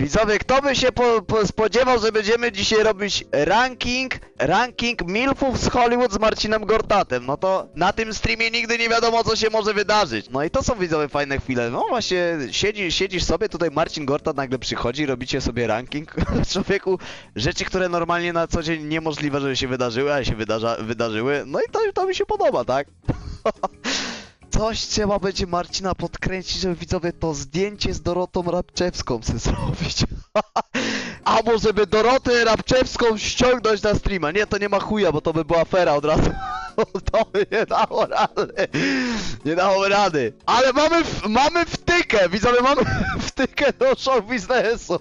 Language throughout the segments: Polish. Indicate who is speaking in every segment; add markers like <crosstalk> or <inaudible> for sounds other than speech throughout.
Speaker 1: Widzowie, kto by się po, po spodziewał, że będziemy dzisiaj robić ranking, ranking milfów z Hollywood z Marcinem Gortatem? No to na tym streamie nigdy nie wiadomo, co się może wydarzyć. No i to są widzowie fajne chwile. No właśnie, siedzi, siedzisz sobie, tutaj Marcin Gortat nagle przychodzi, robicie sobie ranking. <laughs> Człowieku, rzeczy, które normalnie na co dzień niemożliwe, żeby się wydarzyły, a się wydarza, wydarzyły. No i to, to mi się podoba, tak? <laughs> Coś trzeba będzie Marcina podkręcić, żeby widzowie to zdjęcie z Dorotą Rabczewską sobie zrobić. <laughs> Albo żeby Dorotę Rabczewską ściągnąć na streama. Nie, to nie ma chuja, bo to by była afera od razu. <laughs> To nie dało rady. Nie dało rady. Ale mamy, mamy wtykę, widzowie, mamy <laughs> wtykę do show biznesu.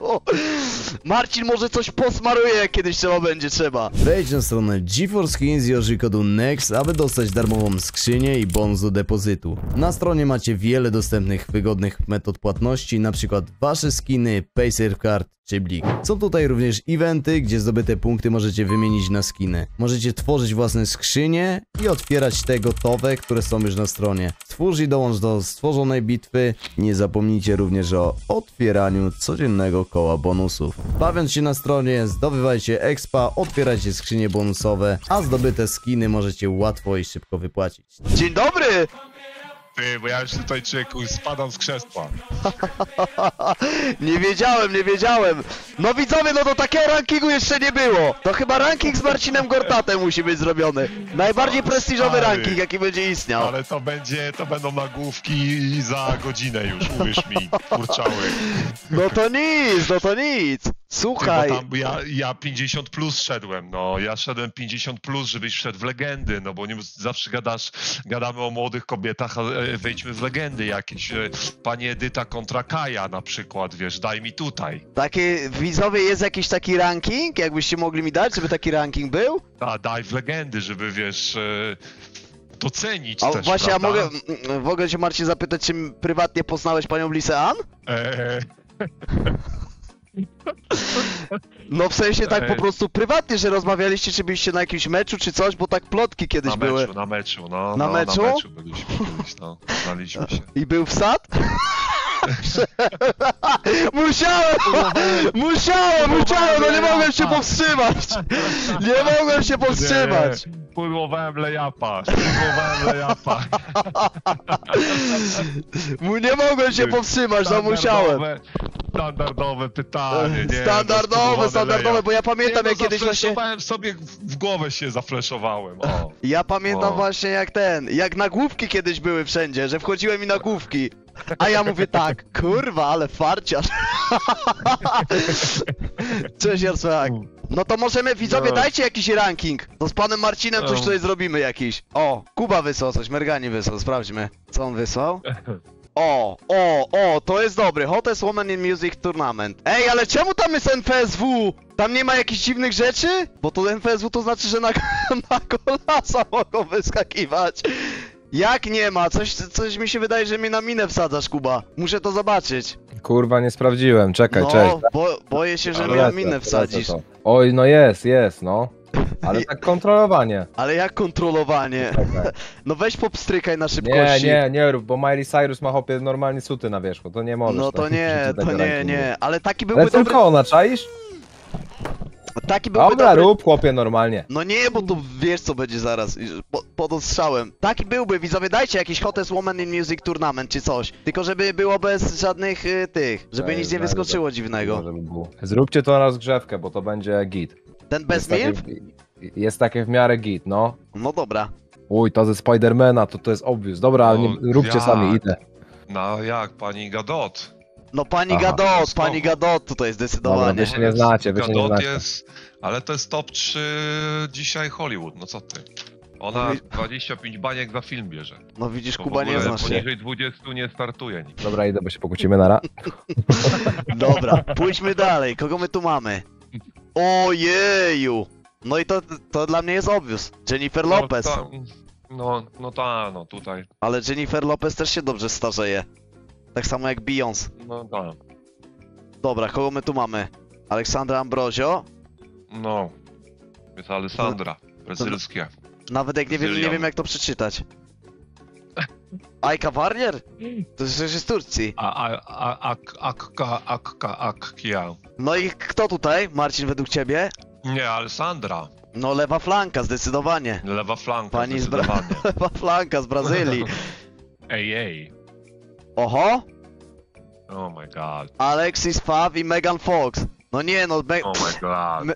Speaker 1: Marcin może coś posmaruje, jak kiedyś trzeba będzie trzeba.
Speaker 2: Wejdź na stronę GeForce Skins i użyj kodu NEXT, aby dostać darmową skrzynię i bonus do depozytu. Na stronie macie wiele dostępnych, wygodnych metod płatności, np. wasze skiny, PaySafeCard czy Blik. Są tutaj również eventy, gdzie zdobyte punkty możecie wymienić na skiny. Możecie tworzyć własne skrzynie i otwierać te gotowe, które są już na stronie. Stwórz i dołącz do stworzonej bitwy. Nie zapomnijcie również o otwieraniu codziennego koła bonusów. Bawiąc się na stronie, zdobywajcie expa, otwierajcie skrzynie bonusowe, a zdobyte skiny możecie łatwo i szybko wypłacić.
Speaker 1: Dzień dobry!
Speaker 3: Ty, bo ja już tutaj człowieku spadam z krzesła. <laughs>
Speaker 1: nie wiedziałem, nie wiedziałem. No widzowie, no to takiego rankingu jeszcze nie było. To chyba ranking z Marcinem Gortatem musi być zrobiony. Najbardziej prestiżowy ranking, jaki będzie istniał.
Speaker 3: Ale to będzie, to będą nagłówki za godzinę już, uwierz mi, kurczały.
Speaker 1: No to nic, no to nic. Słuchaj.
Speaker 3: bo tam ja, ja 50 plus szedłem, no. Ja szedłem 50 plus, żebyś wszedł w legendy, no bo nie zawsze gadasz, gadamy o młodych kobietach, a e, wejdźmy w legendy jakieś. e, Pani Edyta kontra Kaja na przykład, wiesz, daj mi tutaj.
Speaker 1: Takie widzowie jest jakiś taki ranking? Jakbyście mogli mi dać, żeby taki ranking był?
Speaker 3: A daj w legendy, żeby wiesz. e, Docenić
Speaker 1: A
Speaker 3: też,
Speaker 1: właśnie, a
Speaker 3: prawda?
Speaker 1: mogę, m, mogę się Marcin zapytać, czy prywatnie poznałeś panią Lisę Ann? <laughs> No w sensie tak po prostu prywatnie, że rozmawialiście, czy byliście na jakimś meczu, czy coś, bo tak plotki kiedyś
Speaker 3: na
Speaker 1: były.
Speaker 3: meczu, na meczu, no.
Speaker 1: Na
Speaker 3: no,
Speaker 1: meczu?
Speaker 3: Na meczu byliśmy kiedyś, no. Znaliśmy się.
Speaker 1: I był wsad? <laughs> musiałem! Musiałem, musiałem, no nie mogłem się powstrzymać! Nie mogłem się powstrzymać!
Speaker 3: Nie, Pudłowałem lejapa, pudłowałem lejapa. <laughs>
Speaker 1: Nie mogłem się powstrzymać, no musiałem.
Speaker 3: Standardowe- pytanie, nie?
Speaker 1: Standardowe, standardowe, bo ja pamiętam
Speaker 3: nie,
Speaker 1: jak
Speaker 3: no,
Speaker 1: kiedyś właśnie...
Speaker 3: sobie, w, głowę się zafleszowałem, o.
Speaker 1: Ja pamiętam
Speaker 3: O.
Speaker 1: właśnie jak ten, jak nagłówki kiedyś były wszędzie, że wchodziły mi nagłówki. A ja mówię <laughs> tak, kurwa, ale farciarz. <laughs> Cześć Jarczak. No to możemy, widzowie,
Speaker 3: No.
Speaker 1: dajcie jakiś ranking. To z panem Marcinem coś
Speaker 3: No.
Speaker 1: tutaj zrobimy jakiś. O, Kuba wysłał coś, Mergani wysłał, sprawdźmy. Co on wysłał? <laughs> O, o, o, to jest dobry. Hottest Woman in Music Tournament. Ej, ale czemu tam jest NFSW? Tam nie ma jakichś dziwnych rzeczy? Bo to NFSW to znaczy, że na, <laughs> na kolasa mogą wyskakiwać. Jak nie ma? Coś, coś mi się wydaje, że mnie na minę wsadzasz, Kuba. Muszę to zobaczyć.
Speaker 4: Kurwa, nie sprawdziłem, czekaj,
Speaker 1: no,
Speaker 4: cześć.
Speaker 1: bo, boję się, że
Speaker 4: lecę,
Speaker 1: minę wsadzisz.
Speaker 4: to. Oj, no jest, jest, no. Ale <laughs> tak kontrolowanie.
Speaker 1: Ale jak kontrolowanie?
Speaker 4: Czekaj. <laughs>
Speaker 1: No weź popstrykaj na
Speaker 4: Nie,
Speaker 1: szybkości.
Speaker 4: nie, nie rób, bo Miley Cyrus ma chłopie normalnie suty na wierzchu, to nie możesz.
Speaker 1: No to
Speaker 4: tak
Speaker 1: nie, to nie, nie. Ale taki byłby
Speaker 4: Ale
Speaker 1: dobry...
Speaker 4: tylko ona, czaisz?
Speaker 1: Taki byłby
Speaker 4: Dobra,
Speaker 1: dobry...
Speaker 4: rób chłopie normalnie.
Speaker 1: No nie, bo tu wiesz co będzie zaraz, po, pod ostrzałem. Taki byłby, widzowie, dajcie jakiś Hottest Woman in Music Tournament czy coś. Tylko żeby było bez żadnych y, tych, żeby
Speaker 4: Ej,
Speaker 1: nic nie wyskoczyło
Speaker 4: to.
Speaker 1: dziwnego.
Speaker 4: Zróbcie to na rozgrzewkę, bo to będzie git.
Speaker 1: Ten bez
Speaker 4: jest, takie, jest takie w miarę git, no.
Speaker 1: No dobra.
Speaker 4: Uj, to ze Spidermana, to to jest obvious. Dobra, ale nie,
Speaker 3: No,
Speaker 4: róbcie
Speaker 3: jak?
Speaker 4: sami, idę.
Speaker 3: No jak, pani Gadot?
Speaker 1: No pani
Speaker 4: Aha.
Speaker 1: Gadot,
Speaker 3: Spoko.
Speaker 1: pani Gadot tutaj
Speaker 4: Dobra,
Speaker 1: zdecydowanie.
Speaker 4: wy się nie znacie, wy się nie
Speaker 3: Gadot
Speaker 4: znacie.
Speaker 3: jest, ale to jest top 3 dzisiaj Hollywood, no co ty? Ona
Speaker 1: No i-
Speaker 3: 25 baniek za film bierze.
Speaker 1: No widzisz,
Speaker 3: To w
Speaker 1: Kuba nie
Speaker 3: ogóle
Speaker 1: znasz się.
Speaker 3: Poniżej 20 nie startuje nikt.
Speaker 4: Dobra, idę, bo się pokłócimy nara. <laughs>
Speaker 1: Dobra, pójdźmy dalej. Kogo my tu mamy? Ojeju! No i to, to dla mnie jest obvious. Jennifer Lopez.
Speaker 3: No, ta, no, no ta, no tutaj.
Speaker 1: Ale Jennifer Lopez też się dobrze starzeje. Tak samo jak Beyoncé.
Speaker 3: No ta.
Speaker 1: Dobra, kogo my tu mamy? Aleksandra Ambrozio.
Speaker 3: No. Jest Alessandra. Brazylskie.
Speaker 1: Nawet jak nie wiem, nie wiem jak to przeczytać. Ajka Warrior? To jest z Turcji.
Speaker 3: A, a, a, ak, akka, akka, akkia.
Speaker 1: No i kto tutaj, Marcin, według ciebie?
Speaker 3: Nie, Alessandra.
Speaker 1: No lewa flanka, zdecydowanie.
Speaker 3: Lewa flanka,
Speaker 1: Pani z
Speaker 3: zdecydowanie. <laughs>
Speaker 1: Lewa flanka z Brazylii.
Speaker 3: Ej, ej.
Speaker 1: Oho,
Speaker 3: Oh my god.
Speaker 1: Alexis Fav i Megan Fox. No nie no, Me-
Speaker 3: Oh my god.
Speaker 1: Me-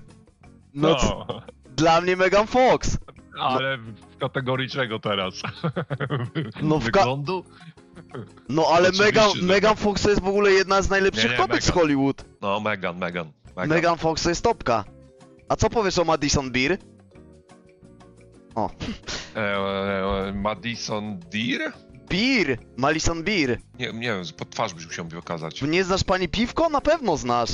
Speaker 1: no
Speaker 3: No.
Speaker 1: dla mnie Megan Fox.
Speaker 3: Ale w kategorii czego teraz? <laughs>
Speaker 1: No w
Speaker 3: Wyglądu?
Speaker 1: No ale
Speaker 3: Oczywiście,
Speaker 1: Megan,
Speaker 3: że-
Speaker 1: Megan Fox to jest w ogóle jedna z najlepszych
Speaker 3: Nie, nie,
Speaker 1: kobiet z
Speaker 3: Megan.
Speaker 1: Hollywood.
Speaker 3: No, Megan, Megan. Megan.
Speaker 1: Megan Fox to jest topka. A co powiesz o Madison Beer? O,
Speaker 3: E, e, Madison Deer?
Speaker 1: Beer! Madison Beer.
Speaker 3: Nie, nie wiem, pod twarz byś musiał mi pokazać.
Speaker 1: Nie znasz pani piwko? Na pewno znasz.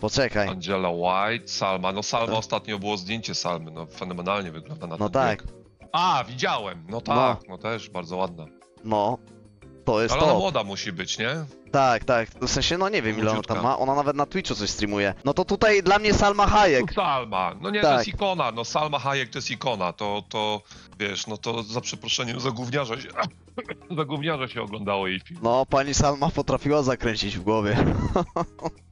Speaker 1: Poczekaj.
Speaker 3: Angela White, Salma. No Salma ostatnio było zdjęcie Salmy, no fenomenalnie wygląda na
Speaker 1: No
Speaker 3: ten
Speaker 1: tak.
Speaker 3: wiek. A, widziałem. No tak, no, też bardzo ładna.
Speaker 1: No. To jest
Speaker 3: Ale ona
Speaker 1: top.
Speaker 3: młoda musi być, nie?
Speaker 1: Tak, tak. W sensie, no nie wiem ile ona tam
Speaker 3: Młodziutka.
Speaker 1: ma. Ona nawet na Twitchu coś streamuje. No to tutaj dla mnie Salma Hayek.
Speaker 3: No, Salma. No nie,
Speaker 1: Tak.
Speaker 3: to jest ikona. No Salma Hayek to jest ikona. To, to wiesz, no to za przeproszeniem za gówniarza się, <laughs> za gówniarza się oglądało jej film.
Speaker 1: No, pani Salma potrafiła zakręcić w głowie. <laughs>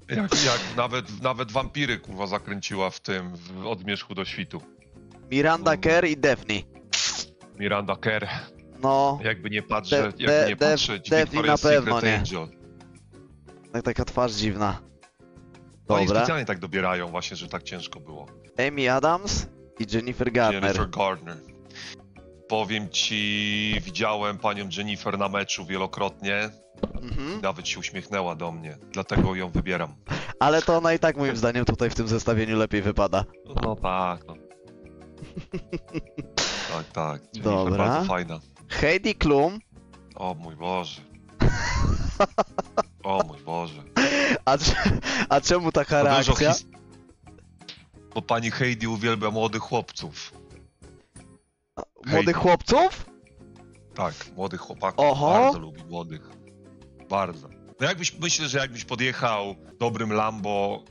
Speaker 3: Jak, jak nawet, nawet wampiry kurwa zakręciła w tym, w Od Zmierzchu do Świtu.
Speaker 1: Miranda
Speaker 3: Mm.
Speaker 1: Kerr i Daphne.
Speaker 3: Miranda Kerr.
Speaker 1: No,
Speaker 3: Jakby nie
Speaker 1: De-
Speaker 3: patrzeć,
Speaker 1: de-
Speaker 3: jakby nie
Speaker 1: de-
Speaker 3: patrzeć,
Speaker 1: Daphne
Speaker 3: Victoria's
Speaker 1: na pewno nie.
Speaker 3: Angel.
Speaker 1: tak, taka twarz dziwna.
Speaker 3: Oni
Speaker 1: Dobra.
Speaker 3: specjalnie tak dobierają właśnie, że tak ciężko było.
Speaker 1: Amy Adams i Jennifer Garner.
Speaker 3: Jennifer Gardner. Powiem ci, widziałem panią Jennifer na meczu wielokrotnie.
Speaker 1: Mhm.
Speaker 3: Nawet się uśmiechnęła do mnie, dlatego ją wybieram.
Speaker 1: Ale to ona i tak moim zdaniem tutaj w tym zestawieniu lepiej wypada.
Speaker 3: No tak, no. <laughs> Tak, tak. Jennifer
Speaker 1: Dobra.
Speaker 3: bardzo fajna.
Speaker 1: Heidi Klum,
Speaker 3: O mój Boże. O mój Boże.
Speaker 1: a, a czemu taka
Speaker 3: To
Speaker 1: reakcja?
Speaker 3: his... Bo pani Heidi uwielbia młodych chłopców.
Speaker 1: Młodych
Speaker 3: Heidi.
Speaker 1: chłopców?
Speaker 3: Tak, młodych chłopaków.
Speaker 1: Oho.
Speaker 3: Bardzo lubi młodych. Bardzo. No jakbyś, myślę, że jakbyś podjechał dobrym Lambo,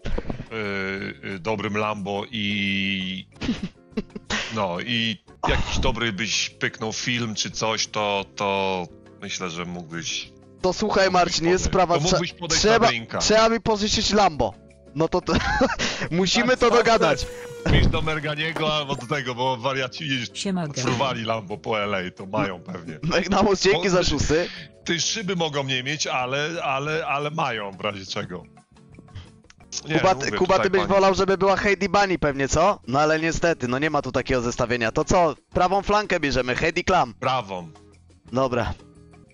Speaker 3: yy, dobrym Lambo i... <laughs> No i jakiś dobry byś pyknął film czy coś, to, to myślę, że mógłbyś...
Speaker 1: To słuchaj Marcin, jest sprawa,
Speaker 3: To mógłbyś podejść
Speaker 1: trzeba, trzeba mi pożyczyć Lambo. No to, to <laughs> musimy
Speaker 3: Tak,
Speaker 1: to dogadać.
Speaker 3: Idź do Merganiego albo do tego, bo wariaci fruwali Lambo po LA, to mają pewnie.
Speaker 1: Magnamus, dzięki za szusy.
Speaker 3: Ty szyby mogą nie mieć, ale, ale, ale mają w razie czego. Nie,
Speaker 1: Kuba,
Speaker 3: mówię
Speaker 1: Kuba ty byś
Speaker 3: pani-
Speaker 1: wolał, żeby była Heidi Bunny pewnie, co? No ale niestety, no nie ma tu takiego zestawienia. To co? Prawą flankę bierzemy, Heidi Klum.
Speaker 3: Prawą.
Speaker 1: Dobra.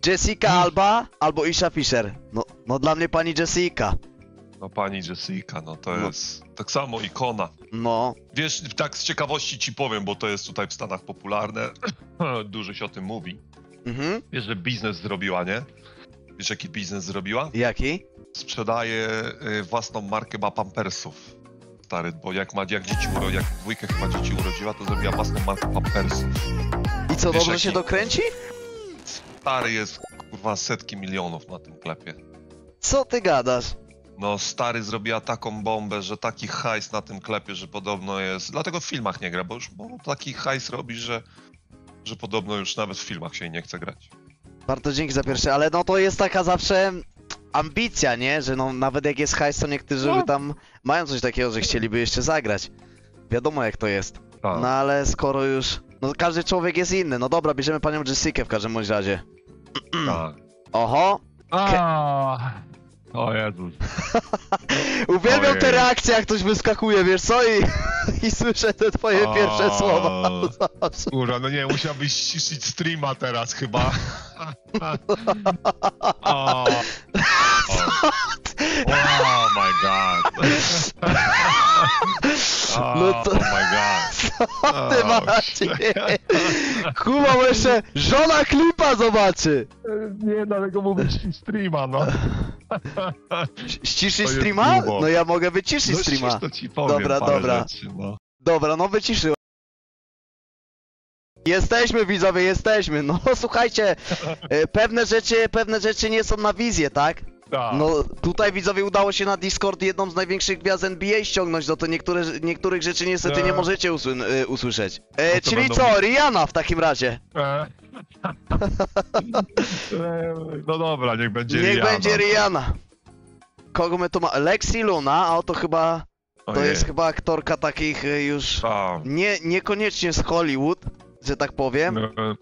Speaker 1: Jessica. Alba albo Isha Fisher. No, no dla mnie pani Jessica.
Speaker 3: No pani Jessica, no to
Speaker 1: No.
Speaker 3: jest tak samo ikona.
Speaker 1: No,
Speaker 3: Wiesz, tak z ciekawości ci powiem, bo to jest tutaj w Stanach popularne. <clears throat> Dużo się o tym mówi.
Speaker 1: mhm.
Speaker 3: Wiesz, że biznes zrobiła, nie? Wiesz, jaki biznes zrobiła?
Speaker 1: Jaki?
Speaker 3: Sprzedaje y, własną markę ma pampersów. Stary, bo jak ma, jak dzieci uro, jak dwójkę chyba dzieci urodziła, to zrobiła własną markę pampersów.
Speaker 1: I co,
Speaker 3: Wiesz,
Speaker 1: dobrze
Speaker 3: jaki?
Speaker 1: się dokręci?
Speaker 3: Stary jest, kurwa, setki milionów na tym klepie.
Speaker 1: Co ty gadasz?
Speaker 3: No, stary zrobiła taką bombę, że taki hajs na tym klepie, że podobno jest. Dlatego w filmach nie gra, bo już bo taki hajs robi, że, że podobno już nawet w filmach się nie chce grać.
Speaker 1: Bardzo dzięki za pierwsze, ale no to jest taka zawsze ambicja, nie? Że no nawet jak jest hajs, to niektórzy
Speaker 3: No.
Speaker 1: tam mają coś takiego, że chcieliby jeszcze zagrać. Wiadomo jak to jest.
Speaker 3: Tak.
Speaker 1: No ale skoro już... No każdy człowiek jest inny. No dobra, bierzemy panią Jessikę w każdym bądź razie.
Speaker 3: tak.
Speaker 1: Oho!
Speaker 3: A, o Jezus. <laughs>
Speaker 1: Uwielbiam
Speaker 3: Ojej.
Speaker 1: te reakcje, jak ktoś wyskakuje, wiesz co? I, <laughs> i słyszę te twoje
Speaker 3: O.
Speaker 1: pierwsze słowa. Zawsze. <laughs>
Speaker 3: Kurwa, no nie, musiałbyś ściszyć streama teraz chyba. o, o. oh my god. Oh,
Speaker 1: No to-
Speaker 3: oh my god. <laughs>
Speaker 1: Co ty
Speaker 3: Oh,
Speaker 1: macie? Kuba, bo jeszcze żona klipa zobaczy!
Speaker 3: Nie, dlatego mówię ścisz streama, no. <laughs> Jest
Speaker 1: streama? No ja mogę wyciszyć
Speaker 3: no
Speaker 1: streama.
Speaker 3: to ci powiem
Speaker 1: Dobra, dobra.
Speaker 3: Rzeczy, no.
Speaker 1: Dobra, no wyciszyłem. Jesteśmy widzowie, jesteśmy. No słuchajcie, e, pewne rzeczy, pewne rzeczy nie są na wizję, tak?
Speaker 3: Tak.
Speaker 1: No tutaj widzowie udało się na Discord jedną z największych gwiazd NBA ściągnąć, no to niektóre, niektórych rzeczy niestety nie
Speaker 3: Tak.
Speaker 1: możecie y, usłyszeć. E,
Speaker 3: No to
Speaker 1: czyli
Speaker 3: będą-
Speaker 1: co, Rihanna w takim razie.
Speaker 3: E. E, No dobra, niech będzie
Speaker 1: Niech
Speaker 3: Rihanna.
Speaker 1: będzie Rihanna. Kogo my tu ma? Lexi Luna, a oto chyba, to
Speaker 3: Ojej.
Speaker 1: jest chyba aktorka takich y, już, nie, niekoniecznie z Hollywood, że tak powiem.
Speaker 3: no, e.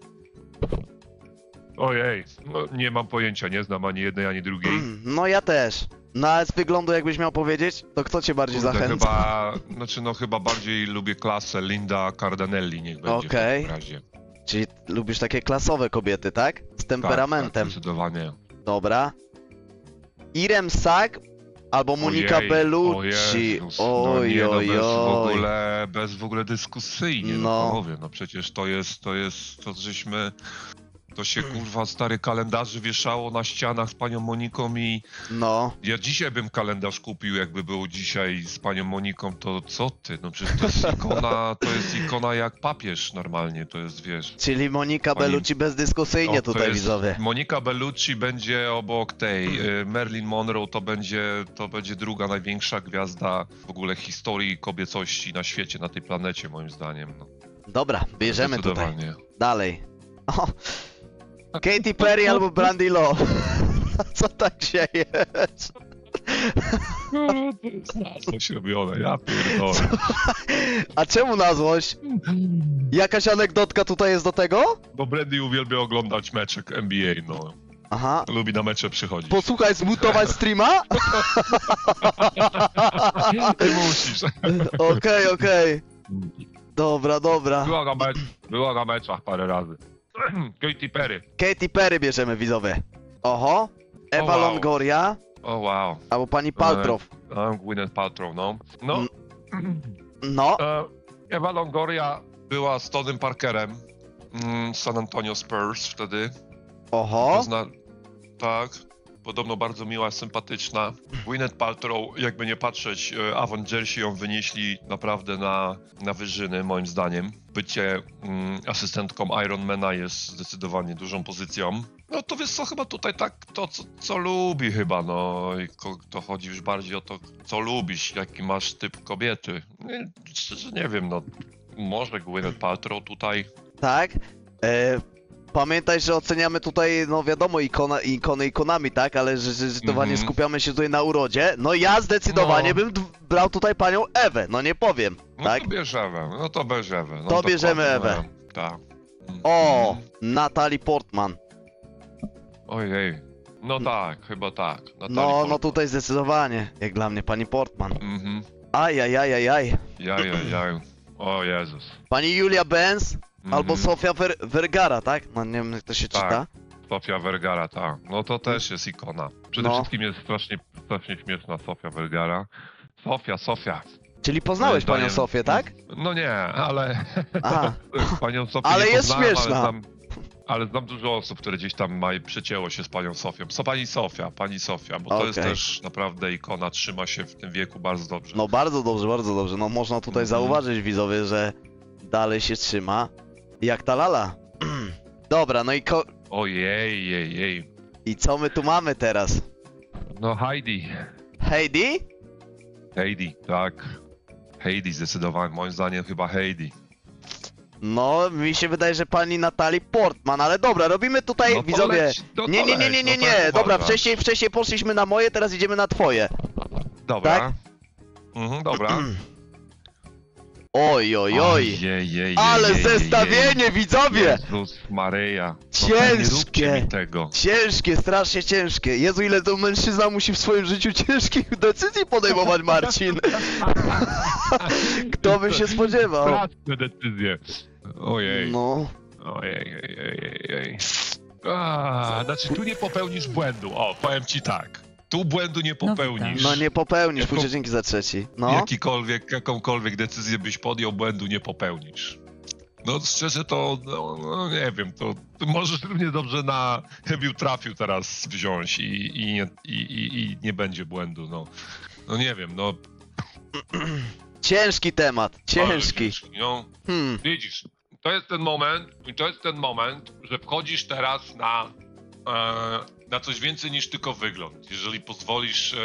Speaker 3: Ojej, no, nie mam pojęcia, nie znam ani jednej, ani drugiej.
Speaker 1: No ja też. No ale z wyglądu jakbyś miał powiedzieć, to kto cię bardziej
Speaker 3: Kurde,
Speaker 1: zachęca?
Speaker 3: chyba, znaczy no chyba bardziej lubię klasę Linda Cardanelli, niech będzie
Speaker 1: Okej.
Speaker 3: w takim razie.
Speaker 1: Czyli lubisz takie klasowe kobiety, tak? Z
Speaker 3: Tak,
Speaker 1: temperamentem.
Speaker 3: Tak, zdecydowanie.
Speaker 1: Dobra. Irem Sak albo Monika
Speaker 3: Ojej,
Speaker 1: Bellucci.
Speaker 3: Jezus,
Speaker 1: Oj,
Speaker 3: no nie,
Speaker 1: oj,
Speaker 3: no bez w
Speaker 1: oj.
Speaker 3: ogóle, bez w ogóle dyskusyjnie,
Speaker 1: No.
Speaker 3: no panowie, no przecież to jest, to jest, to żeśmy, to się kurwa stary kalendarzy wieszało na ścianach z panią Moniką i
Speaker 1: No.
Speaker 3: ja dzisiaj bym kalendarz kupił, jakby był dzisiaj z panią Moniką, to co ty, no przecież to jest ikona, to jest ikona jak papież normalnie, to jest, wiesz.
Speaker 1: Czyli Monika
Speaker 3: Pani-
Speaker 1: Bellucci bezdyskusyjnie
Speaker 3: O, to
Speaker 1: tutaj
Speaker 3: jest-
Speaker 1: widzowie.
Speaker 3: Monika Bellucci będzie obok tej. y, Marilyn Monroe to będzie, to będzie druga największa gwiazda w ogóle historii kobiecości na świecie, na tej planecie, moim zdaniem. No,
Speaker 1: Dobra, bierzemy tutaj. Dalej. O. Katy Perry <laughs> albo Brandy Lowe. <laughs> Co tak się jest? <laughs>
Speaker 3: Na coś robione, ja pierdolę.
Speaker 1: A czemu na złość? Jakaś anegdotka tutaj jest do tego?
Speaker 3: Bo Brandy uwielbia oglądać meczek NBA, no.
Speaker 1: Aha.
Speaker 3: Lubi na mecze przychodzić.
Speaker 1: Posłuchaj, zmutować streama?
Speaker 3: Ty musisz.
Speaker 1: Okej, okej. Dobra, dobra.
Speaker 3: Była na, mecz, była na meczach parę razy. <clears throat> Katy Perry.
Speaker 1: Katy Perry bierzemy widzowie. Oho. Ewa
Speaker 3: wow.
Speaker 1: Longoria
Speaker 3: O wow.
Speaker 1: albo pani Paltrow.
Speaker 3: A, Gwyneth Paltrow, no. No, <clears throat>
Speaker 1: No,
Speaker 3: E, Ewa Longoria była z Tonym Parkerem mm, San Antonio Spurs wtedy.
Speaker 1: oho.
Speaker 3: Zna... Tak. Podobno bardzo miła, sympatyczna. Gwyneth Paltrow, jakby nie patrzeć, e, Avengersi ją wynieśli naprawdę na, na wyżyny, moim zdaniem. Bycie mm, asystentką Ironmana jest zdecydowanie dużą pozycją. No to wiesz co, chyba tutaj tak to, co, co lubi chyba, no i to chodzi już bardziej o to, co lubisz, jaki masz typ kobiety. Nie, szczerze nie wiem, no może Gwyneth Paltrow tutaj
Speaker 1: Tak. E, pamiętaj, że oceniamy tutaj, no wiadomo, ikona, ikony ikonami, tak? Ale że że zdecydowanie
Speaker 3: Mhm.
Speaker 1: skupiamy się tutaj na urodzie. No ja zdecydowanie
Speaker 3: No.
Speaker 1: bym d- brał tutaj panią Ewę, no nie powiem,
Speaker 3: No
Speaker 1: tak?
Speaker 3: to bierzemy, no to bierzemy. No
Speaker 1: To bierzemy Ewę.
Speaker 3: Tak.
Speaker 1: O,
Speaker 3: Mhm.
Speaker 1: Natalie Portman.
Speaker 3: Ojej. No tak, chyba tak.
Speaker 1: No, no
Speaker 3: Portman.
Speaker 1: tutaj zdecydowanie, jak dla mnie, pani Portman.
Speaker 3: Mhm.
Speaker 1: Ajajajajaj.
Speaker 3: Jaj, jaj, jaj. O Jezus.
Speaker 1: Pani Julia Benz albo
Speaker 3: Mhm.
Speaker 1: Sofia Ver Vergara, tak? No nie wiem, jak to się
Speaker 3: Tak.
Speaker 1: czyta.
Speaker 3: Sofia Vergara, tak. No to też jest ikona. Przede
Speaker 1: No.
Speaker 3: wszystkim jest strasznie, strasznie śmieszna Sofia Vergara. Sofia, Sofia.
Speaker 1: Czyli poznałeś panią
Speaker 3: zdaniem-
Speaker 1: Sofię, tak?
Speaker 3: No nie, ale <laughs>
Speaker 1: Aha.
Speaker 3: panią Sofię
Speaker 1: Ale
Speaker 3: nie
Speaker 1: jest
Speaker 3: poznałem,
Speaker 1: śmieszna.
Speaker 3: Ale znam, ale znam dużo osób, które gdzieś tam ma, przecięło się z panią Sofią. Co pani Sofia, pani Sofia, bo to jest
Speaker 1: Okej.
Speaker 3: też naprawdę ikona, trzyma się w tym wieku bardzo dobrze.
Speaker 1: No bardzo dobrze, bardzo dobrze. No można tutaj
Speaker 3: Mhm.
Speaker 1: zauważyć widzowie, że dalej się trzyma. Jak ta lala. <clears throat> Dobra, no i ko...
Speaker 3: Ojej, jej, jej.
Speaker 1: I co my tu mamy teraz?
Speaker 3: No Heidi.
Speaker 1: Heidi?
Speaker 3: Heidi, tak. Heidi zdecydowanie, moim zdaniem chyba Heidi.
Speaker 1: No, mi się wydaje, że pani Natalii Portman, ale dobra, robimy tutaj,
Speaker 3: No to
Speaker 1: widzowie...
Speaker 3: leć, no to
Speaker 1: Nie, nie, nie, nie,
Speaker 3: leć,
Speaker 1: nie,
Speaker 3: no to
Speaker 1: nie,
Speaker 3: jak
Speaker 1: dobra, wcześniej, wcześniej poszliśmy na moje, teraz idziemy na twoje.
Speaker 3: Dobra.
Speaker 1: tak?
Speaker 3: Mhm, dobra. <clears throat>
Speaker 1: Oj, oj, oj.
Speaker 3: Jej, jej,
Speaker 1: Ale
Speaker 3: jej, jej,
Speaker 1: zestawienie, widzowie!
Speaker 3: Jezus Maryja. Nie róbcie
Speaker 1: Ciężkie.
Speaker 3: mi tego.
Speaker 1: Ciężkie, strasznie ciężkie. Jezu, ile to mężczyzna musi w swoim życiu ciężkich decyzji podejmować, <laughs> Marcin. <laughs> Kto by się spodziewał?
Speaker 3: Straszne decyzje. Ojej.
Speaker 1: No,
Speaker 3: Ojej, ojej, ojej, ojej. A, znaczy tu nie popełnisz błędu. O, powiem ci tak. Tu błędu nie popełnisz.
Speaker 1: no nie popełnisz,
Speaker 3: Jako-
Speaker 1: pójdzie dzięki za trzeci. No,
Speaker 3: Jakikolwiek, jakąkolwiek decyzję byś podjął, błędu nie popełnisz. No szczerze to, no, no nie wiem, to, to możesz równie dobrze na chybił trafił teraz wziąć i, i, nie- i, i, i nie będzie błędu, no. No nie wiem, no.
Speaker 1: ciężki temat,
Speaker 3: ale
Speaker 1: ciężki.
Speaker 3: No,
Speaker 1: Hmm,
Speaker 3: widzisz, to jest ten moment, i to jest ten moment, że wchodzisz teraz na e, na coś więcej niż tylko wygląd. Jeżeli pozwolisz, e,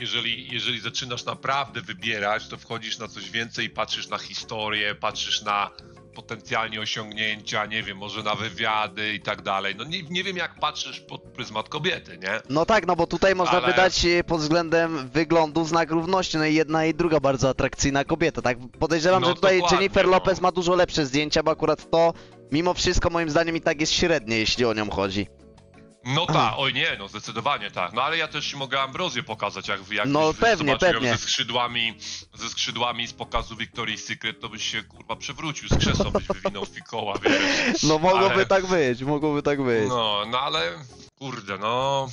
Speaker 3: jeżeli, jeżeli zaczynasz naprawdę wybierać, to wchodzisz na coś więcej i patrzysz na historię, patrzysz na potencjalnie osiągnięcia, nie wiem, może na wywiady i tak dalej. No nie, nie wiem jak patrzysz pod pryzmat kobiety, nie?
Speaker 1: No tak, no bo tutaj można
Speaker 3: Ale-
Speaker 1: wydać e, pod względem wyglądu znak równości, no i jedna i druga bardzo atrakcyjna kobieta, tak? Podejrzewam,
Speaker 3: No
Speaker 1: że tutaj Jennifer
Speaker 3: no.
Speaker 1: Lopez ma dużo lepsze zdjęcia, bo akurat to mimo wszystko moim zdaniem i tak jest średnie, jeśli o nią chodzi.
Speaker 3: No tak, oj nie, no zdecydowanie tak. No ale ja też mogę Ambrozję pokazać, jak, jak
Speaker 1: No,
Speaker 3: byś
Speaker 1: pewnie,
Speaker 3: zobaczył ją
Speaker 1: pewnie.
Speaker 3: ze skrzydłami, ze skrzydłami z pokazu Victoria's Secret, to byś się kurwa przewrócił z krzesła, byś wywinął fikoła, wiesz.
Speaker 1: No mogłoby
Speaker 3: Ale-
Speaker 1: tak być, mogłoby tak być.
Speaker 3: No, no ale kurde, no,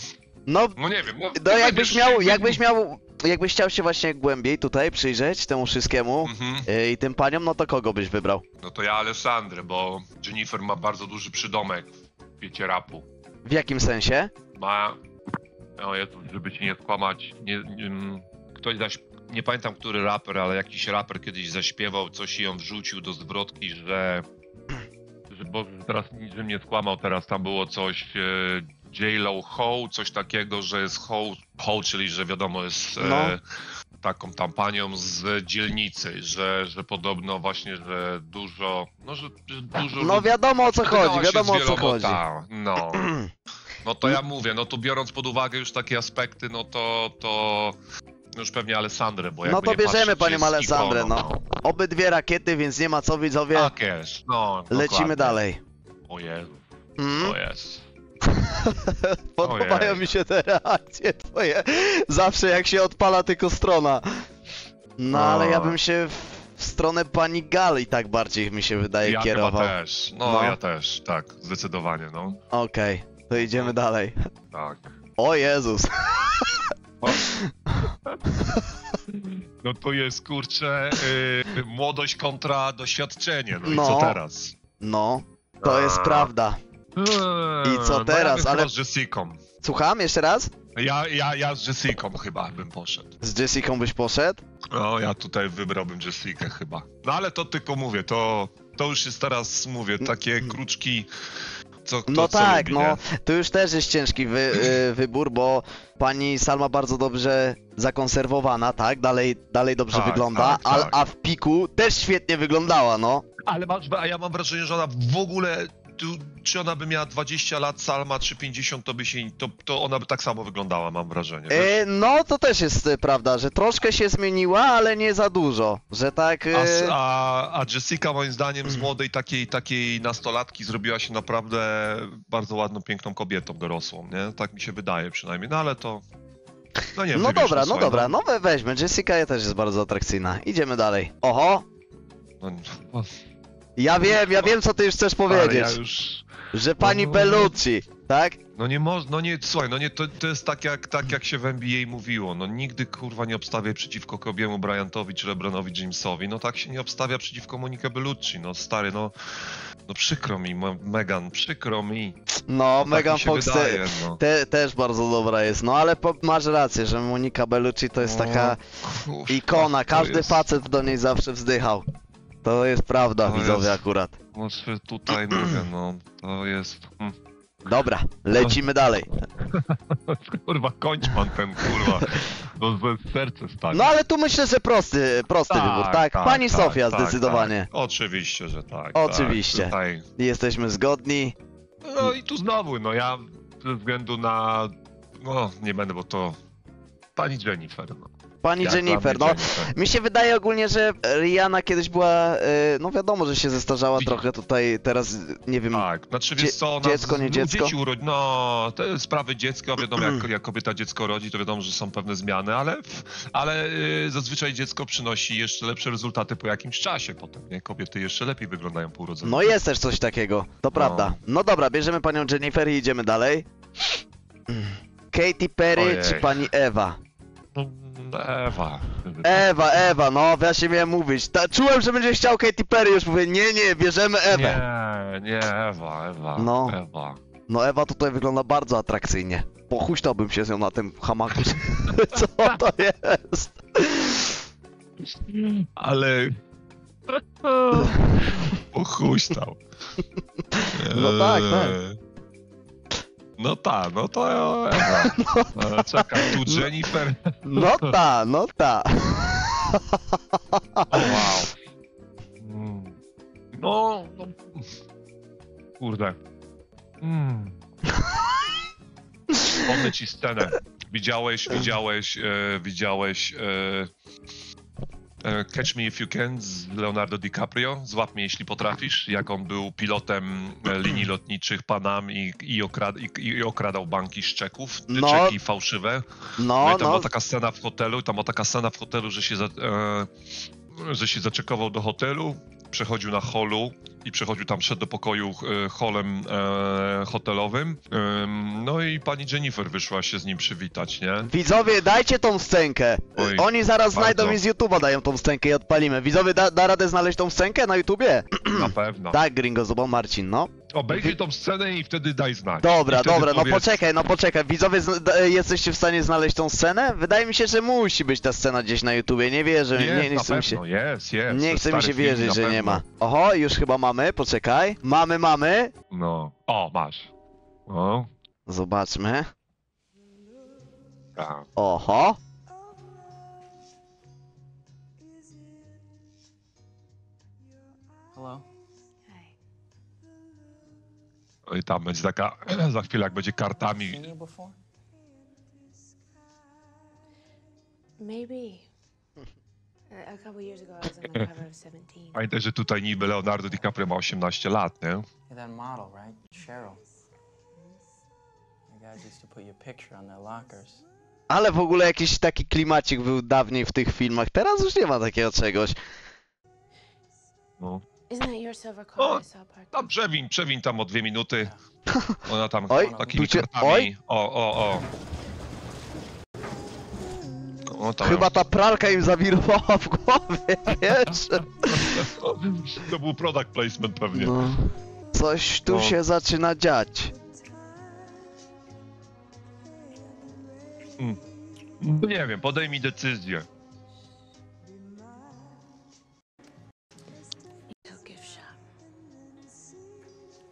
Speaker 1: No,
Speaker 3: no nie wiem. No,
Speaker 1: no jakbyś
Speaker 3: będziesz-
Speaker 1: miał, jakbyś miał, jakbyś chciał się właśnie głębiej tutaj przyjrzeć temu wszystkiemu
Speaker 3: Mhm.
Speaker 1: e, i tym paniom, no to kogo byś wybrał?
Speaker 3: No to ja Alessandrę, bo Jennifer ma bardzo duży przydomek w świecie rapu.
Speaker 1: W jakim sensie?
Speaker 3: Ma, o Jezu, żeby ci nie skłamać, nie, nie, mm, ktoś zaś, nie pamiętam który raper, ale jakiś raper kiedyś zaśpiewał coś i ją wrzucił do zwrotki, że, że bo teraz żebym nie skłamał, teraz tam było coś e, J-Lo Ho, coś takiego, że jest Ho, Ho czyli że wiadomo jest e,
Speaker 1: No.
Speaker 3: Taką tam panią z dzielnicy, że, że podobno właśnie, że dużo, no że, że dużo...
Speaker 1: No wiadomo o co chodzi, wiadomo o co chodzi.
Speaker 3: ta, no. <clears throat> No to ja mówię, no tu biorąc pod uwagę już takie aspekty, no to, to już pewnie Alessandrę, bo
Speaker 1: No to bierzemy panią Alessandrę, no. Obydwie rakiety, więc nie ma co widzowie.
Speaker 3: Tak jest, no.
Speaker 1: Lecimy
Speaker 3: dokładnie.
Speaker 1: dalej.
Speaker 3: O Jezu,
Speaker 1: Mm?
Speaker 3: o jest. <laughs>
Speaker 1: Podobają mi się te reakcje twoje. Zawsze jak się odpala tylko strona. No
Speaker 3: O.
Speaker 1: ale ja bym się w- stronę pani Gal i tak bardziej mi się wydaje
Speaker 3: Ja
Speaker 1: kierował.
Speaker 3: chyba też, no,
Speaker 1: No.
Speaker 3: ja też, tak, zdecydowanie, no.
Speaker 1: Okej, to idziemy dalej.
Speaker 3: Tak.
Speaker 1: O Jezus.
Speaker 3: No to jest, kurczę, y, młodość kontra doświadczenie, no,
Speaker 1: No.
Speaker 3: i co teraz?
Speaker 1: No, to jest
Speaker 3: A.
Speaker 1: prawda. I co
Speaker 3: No
Speaker 1: teraz?
Speaker 3: Ja bym
Speaker 1: Ale-
Speaker 3: z Jessicą.
Speaker 1: Słucham jeszcze raz?
Speaker 3: Ja, ja, ja z Jessicą chyba bym poszedł.
Speaker 1: Z Jessicą byś poszedł?
Speaker 3: No, ja tutaj wybrałbym Jessikę chyba. No ale to tylko mówię, to, to już jest teraz, mówię, takie kruczki, co kto
Speaker 1: No tak,
Speaker 3: lubi,
Speaker 1: no to już też jest ciężki wy, y, wybór, bo pani Salma bardzo dobrze zakonserwowana, tak? Dalej, dalej dobrze
Speaker 3: Tak,
Speaker 1: wygląda,
Speaker 3: tak,
Speaker 1: a,
Speaker 3: tak.
Speaker 1: a w piku też świetnie wyglądała, no.
Speaker 3: Ale masz, a ja mam wrażenie, że ona w ogóle, czy ona by miała 20 lat, Salma, czy 50, to by się, to, to ona by tak samo wyglądała, mam wrażenie.
Speaker 1: E, no to też jest y, prawda, że troszkę się zmieniła, ale nie za dużo, że tak...
Speaker 3: A, s-
Speaker 1: Y,
Speaker 3: a, a Jessica moim zdaniem z młodej takiej, takiej nastolatki zrobiła się naprawdę bardzo ładną, piękną kobietą dorosłą, nie? Tak mi się wydaje przynajmniej, no ale to... No nie
Speaker 1: no dobra, no dobra, no we- weźmy, Jessica też jest bardzo atrakcyjna. Idziemy dalej. Oho,
Speaker 3: No,
Speaker 1: ja wiem, ja wiem co ty już chcesz
Speaker 3: ale
Speaker 1: powiedzieć,
Speaker 3: ja już...
Speaker 1: że pani
Speaker 3: No.
Speaker 1: Bellucci, tak?
Speaker 3: No nie można, no nie, słuchaj, no nie, to, to jest tak jak, tak jak się w NBA mówiło, no nigdy kurwa nie obstawiaj przeciwko Kobiemu Bryantowi czy LeBronowi Jamesowi, no tak się nie obstawia przeciwko Monikę Bellucci, no stary, no, no przykro mi, Megan, przykro mi.
Speaker 1: No,
Speaker 3: tak
Speaker 1: Megan
Speaker 3: mi się
Speaker 1: Fox te,
Speaker 3: wydaje, no.
Speaker 1: te, też bardzo dobra jest, no ale po, masz rację, że Monika Bellucci to jest
Speaker 3: No,
Speaker 1: taka
Speaker 3: kurwa,
Speaker 1: ikona,
Speaker 3: to
Speaker 1: każdy
Speaker 3: jest-
Speaker 1: facet do niej zawsze wzdychał. To jest prawda,
Speaker 3: To
Speaker 1: widzowie
Speaker 3: jest-
Speaker 1: akurat.
Speaker 3: No czy tutaj mówię, no, to jest... Hmm.
Speaker 1: Dobra, lecimy dalej. <laughs>
Speaker 3: Kurwa, kończ pan ten, kurwa, no z serce stanie.
Speaker 1: No ale tu myślę, że prosty, prosty wybór, tak? Pani Sofia zdecydowanie.
Speaker 3: Tak. Oczywiście, że tak.
Speaker 1: Oczywiście.
Speaker 3: Tak, tutaj
Speaker 1: Jesteśmy zgodni.
Speaker 3: No i tu znowu, no ja ze względu na. No, nie będę, bo to. Pani Jennifer. No.
Speaker 1: Pani
Speaker 3: Jak
Speaker 1: Jennifer, no.
Speaker 3: Jennifer.
Speaker 1: Mi się wydaje ogólnie, że Rihanna kiedyś była, e, no wiadomo, że się zestarzała trochę tutaj, teraz nie wiem,
Speaker 3: Tak, znaczy
Speaker 1: Dzie-
Speaker 3: wiesz co, ona
Speaker 1: dziecko, nie
Speaker 3: no,
Speaker 1: dziecko?
Speaker 3: dzieci urodzi, no, te sprawy dziecka, wiadomo, jak, jak kobieta dziecko rodzi, to wiadomo, że są pewne zmiany, ale, ale y, zazwyczaj dziecko przynosi jeszcze lepsze rezultaty po jakimś czasie potem, nie? Kobiety jeszcze lepiej wyglądają po urodzeniu.
Speaker 1: No jest też coś takiego, to prawda. No dobra, bierzemy panią Jennifer i idziemy dalej. Katy Perry
Speaker 3: Ojej.
Speaker 1: czy pani Ewa?
Speaker 3: No, Ewa.
Speaker 1: Ewa, Ewa, no właśnie miałem mówić. Ta, czułem, że będzie chciał Katy Perry, już mówię, nie, nie, bierzemy Ewę.
Speaker 3: Nie, nie, Ewa, Ewa,
Speaker 1: No.
Speaker 3: Ewa.
Speaker 1: No Ewa tutaj wygląda bardzo atrakcyjnie. Pochuśtałbym się z nią na tym hamaku. <laughs> Co to jest?
Speaker 3: Ale... <laughs> Pochuśtał.
Speaker 1: No tak, tak.
Speaker 3: No tak, no to Ewa. <laughs> No, czekaj, tu Jennifer.
Speaker 1: No ta, no ta.
Speaker 3: O, wow. Mm. No, no. Kurde. Mm. Pomnę ci scenę. Widziałeś, widziałeś, e, widziałeś e, e, Catch Me If You Can z Leonardo DiCaprio? Złap mnie, jeśli potrafisz. Jak on był pilotem e, linii lotniczych Panam i, i, okrad, i, i okradał banki z czeków,
Speaker 1: No.
Speaker 3: czeki fałszywe. No
Speaker 1: No,
Speaker 3: i tam
Speaker 1: no.
Speaker 3: była taka scena w hotelu, tam była taka scena w hotelu, że się, za, e, że się zaczekował do hotelu, przechodził na holu i przechodził tam, szedł do pokoju e, holem e, hotelowym. Ym, no i pani Jennifer wyszła się z nim przywitać, nie?
Speaker 1: Widzowie, dajcie tą scenkę.
Speaker 3: Oj,
Speaker 1: Oni zaraz
Speaker 3: bardzo.
Speaker 1: znajdą i z YouTube'a dają tą scenkę i odpalimy. Widzowie, da, da radę znaleźć tą scenkę na YouTubie?
Speaker 3: Na pewno.
Speaker 1: Tak, Gringo Zubon Marcin, no.
Speaker 3: Obejrzyj tą scenę i wtedy daj znać.
Speaker 1: Dobra, dobra, no
Speaker 3: powiedz-
Speaker 1: poczekaj, no poczekaj. Widzowie, d, jesteście w stanie znaleźć tą scenę? Wydaje mi się, że musi być ta scena gdzieś na YouTubie. Nie wierzę,
Speaker 3: Jest,
Speaker 1: nie, nie
Speaker 3: na
Speaker 1: chcę mi się...
Speaker 3: pewno, jest, jest.
Speaker 1: Nie
Speaker 3: To
Speaker 1: chce mi się wierzyć, że nie
Speaker 3: pewno.
Speaker 1: ma. Oho, już chyba mamy, poczekaj. Mamy, mamy.
Speaker 3: No. O, masz. O,
Speaker 1: Zobaczmy.
Speaker 3: tak.
Speaker 1: Oho.
Speaker 3: I tam będzie taka, <clears throat> za chwilę jak będzie kartami?
Speaker 5: Maybe. A couple years ago, I was on the cover of Seventeen.
Speaker 3: Pamiętaj, że tutaj niby Leonardo DiCaprio ma 18 lat, nie?
Speaker 6: That model, right? Cheryl. You guys used to put your picture on their lockers.
Speaker 1: Ale w ogóle jakiś taki klimacik był dawniej w tych filmach. Teraz już nie ma takiego czegoś.
Speaker 3: No.
Speaker 5: Isn't that your silver car
Speaker 3: Oh,
Speaker 5: I saw parked?
Speaker 3: Tam przewin, przewin tam o dwie minuty. <laughs> Ona tam
Speaker 1: Oj,
Speaker 3: takimi
Speaker 1: tu cię-
Speaker 3: kartami.
Speaker 1: oj.
Speaker 3: O, o, o. O, tam
Speaker 1: Chyba ta pralka im zawirowała w głowie, <laughs> wiesz? <laughs>
Speaker 3: To był product placement pewnie.
Speaker 1: No. Coś tu
Speaker 3: No.
Speaker 1: się zaczyna dziać.
Speaker 3: No Nie wiem, podejmij decyzję.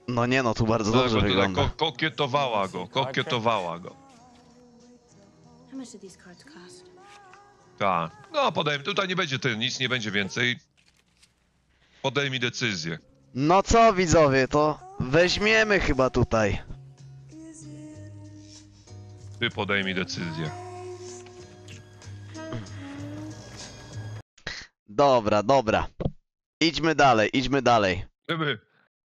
Speaker 1: No nie no, tu bardzo
Speaker 3: Dlatego
Speaker 1: dobrze
Speaker 3: tutaj
Speaker 1: wygląda.
Speaker 3: ko kokietowała go, kokietowała go.
Speaker 5: How much do these cards cost?
Speaker 3: Tak. No, podejmij, tutaj nie będzie ten, nic nie będzie więcej. Podejmij decyzję.
Speaker 1: No co widzowie, to weźmiemy chyba tutaj.
Speaker 3: Ty podejmij decyzję.
Speaker 1: Dobra, dobra. Idźmy dalej, idźmy dalej.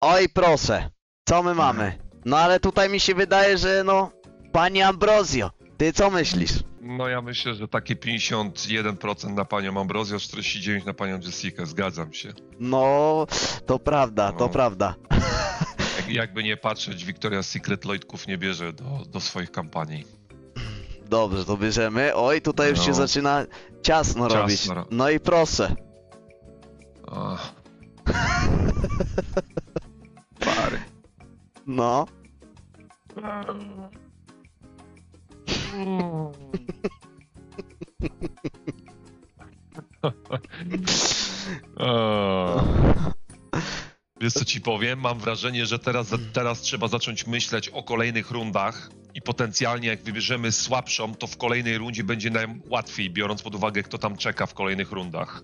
Speaker 1: Oj proszę, co my mamy? No ale tutaj mi się wydaje, że no... Panie Ambrozio, ty co myślisz?
Speaker 3: no ja myślę, że takie 51% na panią Ambrozję, 49% na panią Jessica, zgadzam się.
Speaker 1: No, to prawda, to
Speaker 3: No.
Speaker 1: prawda. <laughs>
Speaker 3: Jak, jakby nie patrzeć, Victoria's Secret Lloydków nie bierze do, do swoich kampanii.
Speaker 1: Dobrze, to bierzemy. Oj, tutaj już
Speaker 3: No.
Speaker 1: się zaczyna ciasno,
Speaker 3: Ciasno
Speaker 1: robić.
Speaker 3: ro-
Speaker 1: No i proszę.
Speaker 3: Ach. <laughs>
Speaker 1: No. <laughs>
Speaker 3: Wiesz co ci powiem? Mam wrażenie, że teraz, teraz trzeba zacząć myśleć o kolejnych rundach i potencjalnie jak wybierzemy słabszą, to w kolejnej rundzie będzie nam łatwiej, biorąc pod uwagę, kto tam czeka w kolejnych rundach.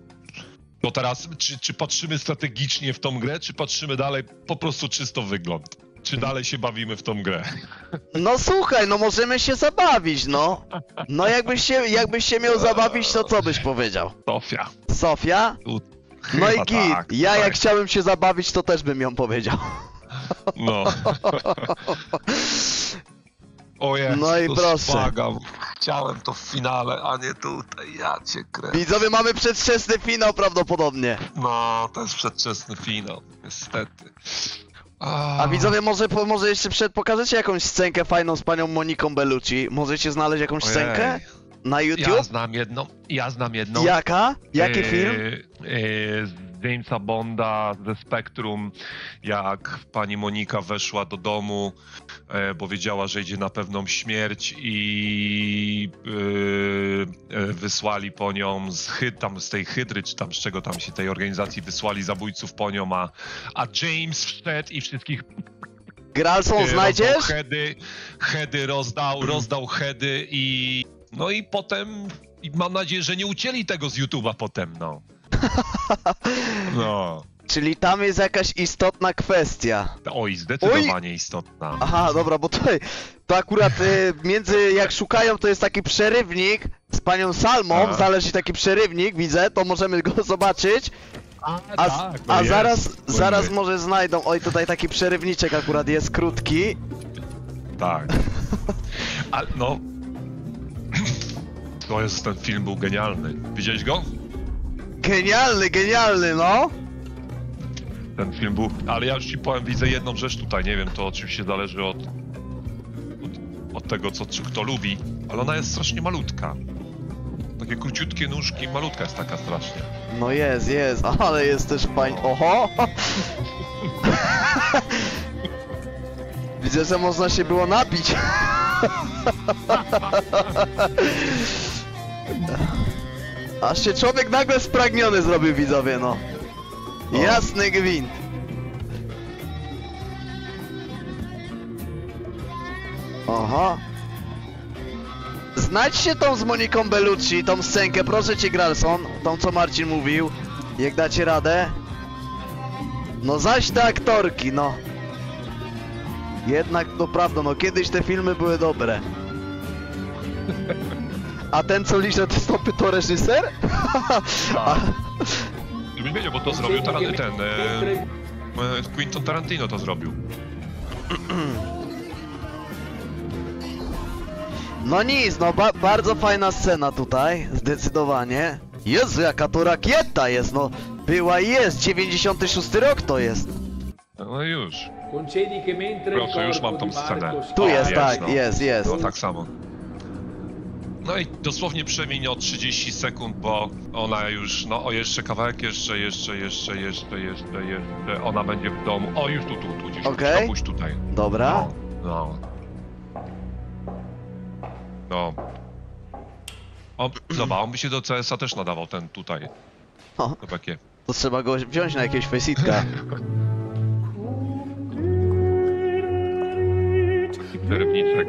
Speaker 3: To teraz, czy, czy patrzymy strategicznie w tą grę, czy patrzymy dalej po prostu czysto wygląd? Czy dalej się bawimy w tą grę?
Speaker 1: No słuchaj, no możemy się zabawić, no. No jakbyś się, jakbyś się miał zabawić, to co byś powiedział?
Speaker 3: Sofia.
Speaker 1: Sofia? No i git.
Speaker 3: tak,
Speaker 1: ja
Speaker 3: tak.
Speaker 1: jak chciałbym się zabawić, to też bym ją powiedział.
Speaker 3: No. <laughs> O Jezus,
Speaker 1: No i proszę.
Speaker 3: Błagam. Chciałem to w finale, a nie tutaj. Ja cię krę.
Speaker 1: Widzowie, mamy przedwczesny finał prawdopodobnie.
Speaker 3: No, to jest przedwczesny finał, niestety.
Speaker 1: A widzowie, może, po- może jeszcze przed pokażecie jakąś scenkę fajną z panią Moniką Bellucci? Możecie znaleźć jakąś
Speaker 3: Ojej.
Speaker 1: scenkę? Na
Speaker 3: Ja
Speaker 1: YouTube?
Speaker 3: znam jedną, ja znam jedną.
Speaker 1: Jaka? Jaki
Speaker 3: Yy,
Speaker 1: film?
Speaker 3: yy, Jamesa Bonda ze Spectrum, jak pani Monika weszła do domu, e, bo wiedziała, że idzie na pewną śmierć i yy, e, wysłali po nią z, hyd, tam, z tej hydry, czy tam z czego tam się tej organizacji wysłali zabójców po nią, a, a James wszedł i wszystkich
Speaker 1: Gralson
Speaker 3: Rozdał
Speaker 1: znajdziesz?
Speaker 3: Heady, heady rozdał, rozdał heady i... No i potem... I mam nadzieję, że nie ucięli tego z YouTube'a potem, no. No.
Speaker 1: Czyli tam jest jakaś istotna kwestia.
Speaker 3: Oj, zdecydowanie istotna.
Speaker 1: Aha, dobra, bo tutaj to akurat y, między jak szukają to jest taki przerywnik z panią Salmą,
Speaker 3: A.
Speaker 1: znaleźli taki przerywnik, widzę, to możemy go <laughs> zobaczyć. A,
Speaker 3: tak, no
Speaker 1: a
Speaker 3: jest.
Speaker 1: zaraz, zaraz może znajdą. Oj, tutaj taki przerywniczek akurat jest krótki.
Speaker 3: Tak. A, no... <clears throat> To jest, ten film był genialny. Widziałeś go?
Speaker 1: Genialny, genialny, no.
Speaker 3: Ten film był... Ale ja już ci powiem, widzę jedną rzecz tutaj, nie wiem, to oczywiście zależy od... Od, od tego, co czy kto lubi, ale ona jest strasznie malutka. Takie króciutkie nóżki, malutka jest taka strasznie.
Speaker 1: No jest, jest, <laughs> ale jest też fajnie. Oho! <laughs> Widzę, że można się było napić. <laughs> Aż się człowiek nagle spragniony zrobił, widzowie, no.
Speaker 3: O.
Speaker 1: Jasny gwint. Oho. Znajdźcie tą z Moniką Bellucci, tą scenkę, proszę cię Gralson, tą co Marcin mówił, jak dacie radę. No zaś te aktorki, no. Jednak to prawda, no kiedyś te filmy były dobre. <laughs> A ten co liże te stopy to reżyser?
Speaker 3: Tak. Żebyś wiedział, bo to zrobił Taran- ten... E, Quinton Tarantino to zrobił. <clears throat>
Speaker 1: No nic, no ba bardzo fajna scena tutaj, zdecydowanie. Jezu, jaka to rakieta jest, no. Była i jest, 96 rok to jest.
Speaker 3: No i już. Proszę, już mam tą scenę.
Speaker 1: Tu
Speaker 3: O,
Speaker 1: jest, tak,
Speaker 3: no.
Speaker 1: jest, jest.
Speaker 3: No tak samo. No i dosłownie przeminie o 30 sekund, bo ona już, no o jeszcze kawałek, jeszcze, jeszcze, jeszcze, jeszcze, jeszcze, jeszcze, ona będzie w domu. O, już tu, tu, tu, gdzieś,
Speaker 1: Okej.
Speaker 3: okay. tutaj.
Speaker 1: Dobra.
Speaker 3: No, no. No. On, zobacz, on by się do CS-a też nadawał, ten tutaj.
Speaker 1: O.
Speaker 3: To takie.
Speaker 1: To trzeba go wziąć na jakieś fesitka.
Speaker 3: Czerwniczek.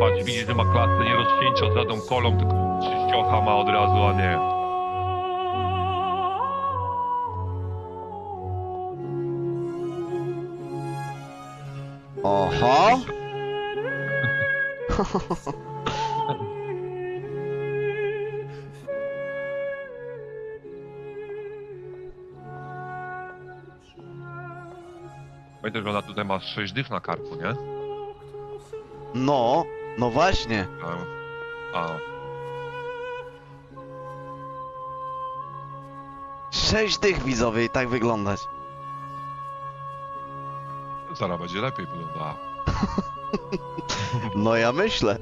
Speaker 3: Patrz, widzisz, że ma klatkę nie rozcięcia za tą kolą, tylko ściocha ma od razu, a nie.
Speaker 1: Oho.
Speaker 3: Pamiętaj, że ona tutaj ma 6 dych na karku, nie?
Speaker 1: No, no właśnie.
Speaker 3: A, a
Speaker 1: Sześć tych widzowie i tak wyglądać.
Speaker 3: zaraz będzie lepiej wyglądała. <laughs>
Speaker 1: No ja myślę.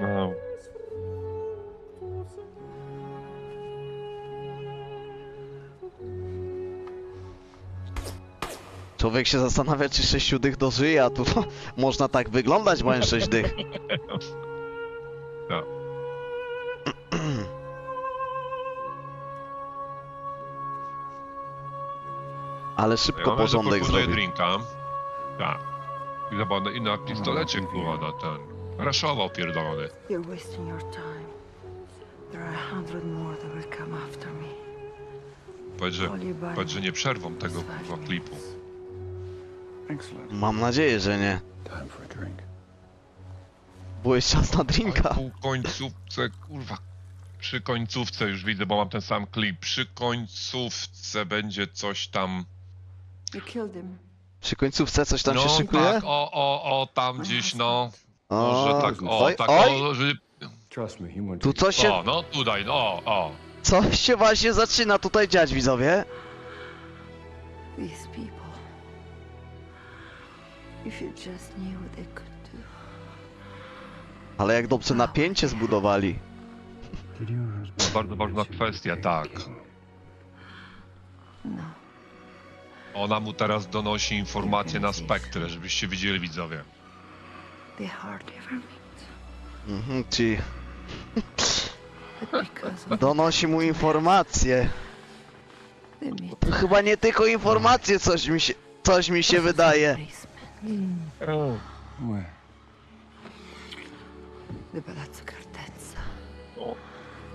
Speaker 3: No.
Speaker 1: Człowiek się zastanawia, czy sześciu dych dożyje, a tu można tak wyglądać, mając sześć dych.
Speaker 3: Tak.
Speaker 1: Ale szybko
Speaker 3: Ja
Speaker 1: porządek zrobił.
Speaker 3: drinka. Tak. I zobacz, i na pistolecie była na ten. Raszował pierdolony.
Speaker 7: You're wasting your time. There are a hundred more that will come after me.
Speaker 3: Powiedz, że, powiedz, że nie przerwą tego kurwa klipu.
Speaker 1: Mam nadzieję, że nie.
Speaker 8: Time for a drink.
Speaker 1: Byłeś czas na drinka.
Speaker 3: Po końcówce, kurwa. Przy końcówce już widzę, bo mam ten sam klip. Przy końcówce będzie coś tam.
Speaker 7: You killed him.
Speaker 1: Przy końcówce coś tam
Speaker 3: no
Speaker 1: się szykuje?
Speaker 3: tak, o, o, o, tam gdzieś, no.
Speaker 1: O,
Speaker 3: Może tak, o,
Speaker 1: oj,
Speaker 3: tak,
Speaker 1: oj,
Speaker 3: o, że,
Speaker 8: Trust me, won't
Speaker 1: tu coś się,
Speaker 3: o, no tutaj, no, o.
Speaker 1: coś się właśnie zaczyna tutaj dziać, widzowie.
Speaker 7: These people. If you just knew what they could do.
Speaker 1: Ale jak dobrze napięcie zbudowali.
Speaker 8: Husband
Speaker 3: Bardzo ważna kwestia, tak.
Speaker 7: No.
Speaker 3: Ona mu teraz donosi informacje na spektrę, żebyście widzieli widzowie.
Speaker 7: They hardly ever meet.
Speaker 1: Mhm, czyli
Speaker 7: But because of
Speaker 1: donosi mu informacje.
Speaker 7: they meet
Speaker 1: To chyba nie tylko informacje, coś mi się, coś mi się wydaje.
Speaker 8: Where?
Speaker 7: The Palazzo Cartezza.